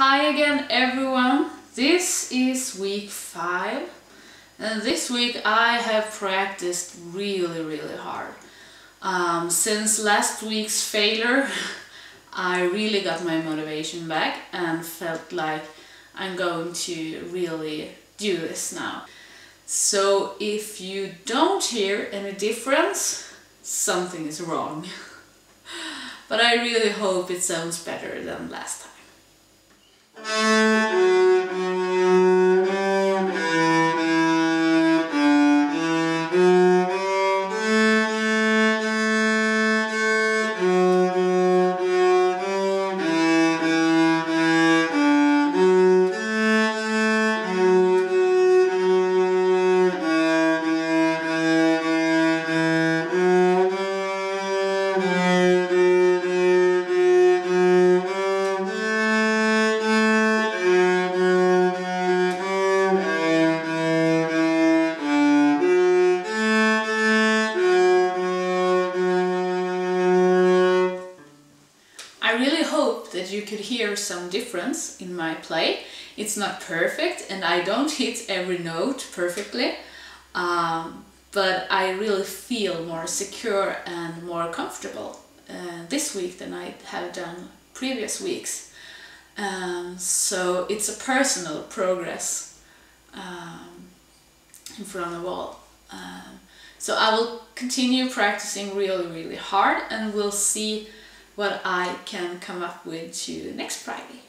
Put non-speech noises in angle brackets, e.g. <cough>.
Hi again everyone, this is week 5 and this week I have practiced really really hard. Um, since last week's failure <laughs> I really got my motivation back and felt like I'm going to really do this now. So if you don't hear any difference, something is wrong. <laughs> but I really hope it sounds better than last time. Thank you. I really hope that you could hear some difference in my play. It's not perfect and I don't <laughs> hit every note perfectly, um, but I really feel more secure and more comfortable uh, this week than I have done previous weeks. Um, so it's a personal progress um, in front of all. Um, so I will continue practicing really, really hard and we'll see what I can come up with to next Friday.